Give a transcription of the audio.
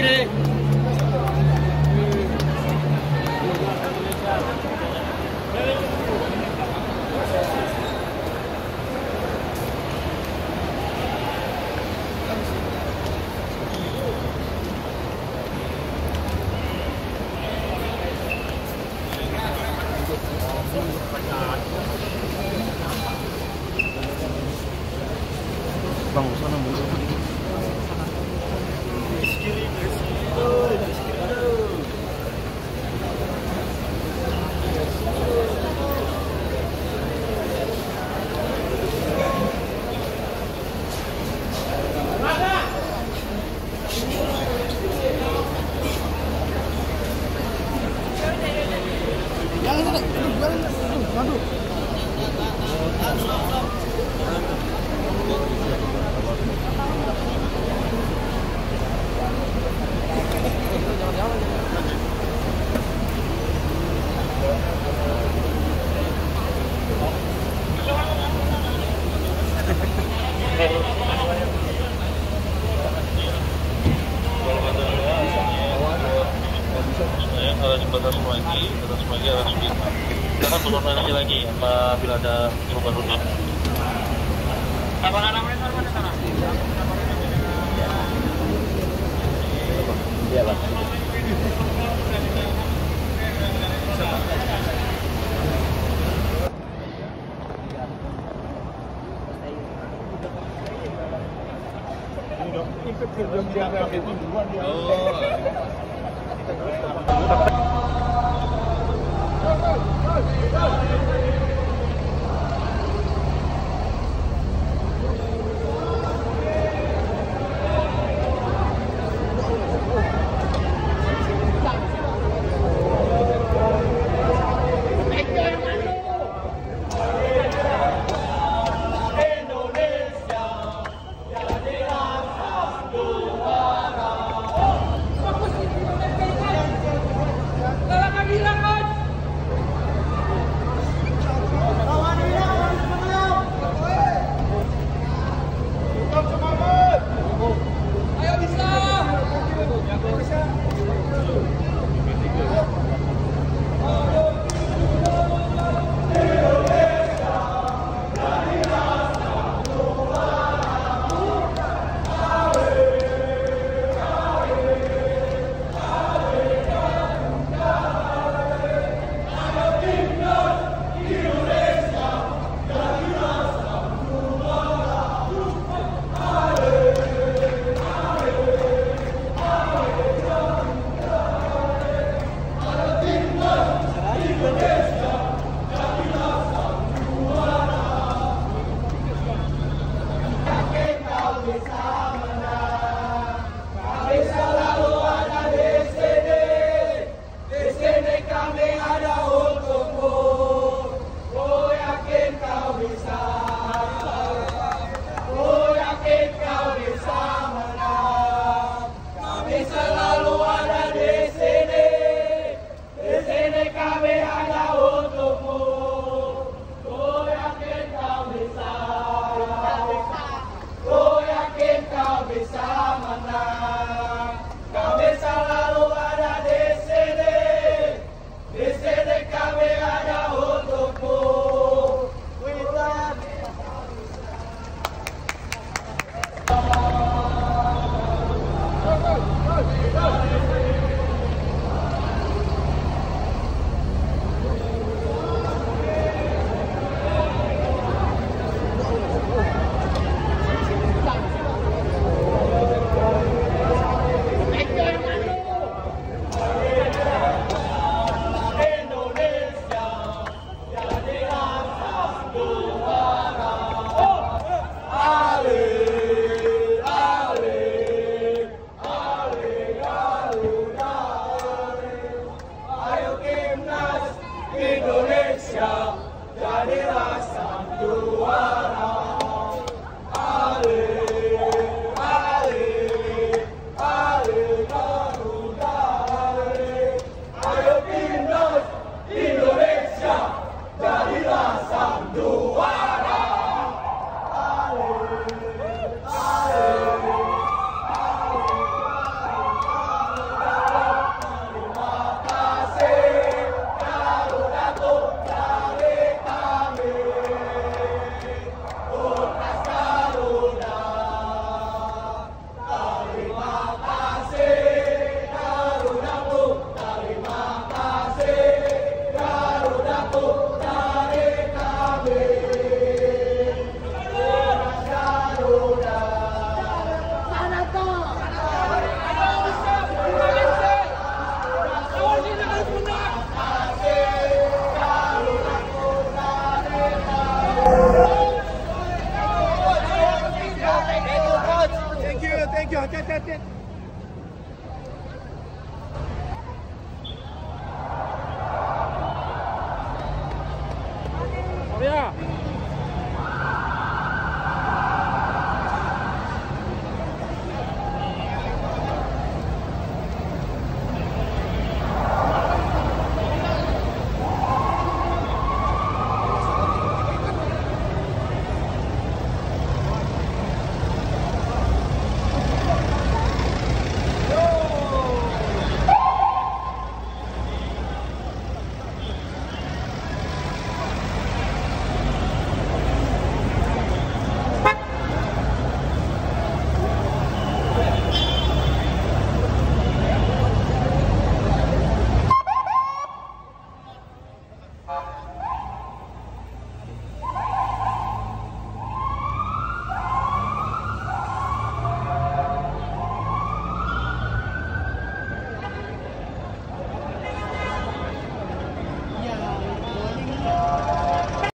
Hey. terus lagi terus lagi terus bisa kita akan berkoordinasi lagi apabila ada perubahan-perubahan Lapangan apa itu di sana? Iya, Pak. Oh. Happy birthday. that's it. Oh, yeah.